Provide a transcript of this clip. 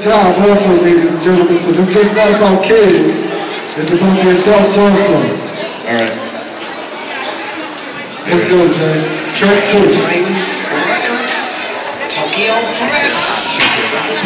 Job also, ladies and gentlemen. So it's just not about kids. It's about the adults also. All right. Let's go, Jay. Straight to Tokyo Fresh.